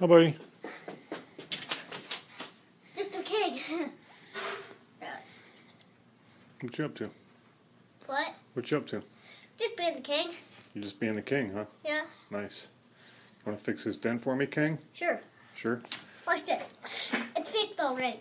Hi, buddy. Mr. King. What you up to? what? What you up to? Just being the king. You're just being the king, huh? Yeah, Nice. Want to fix this dent for me, King? sure. Sure. Watch this. It's fixed already.